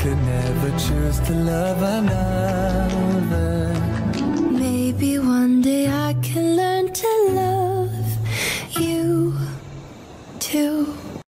could never choose to love another. Maybe one day I can learn to love you too.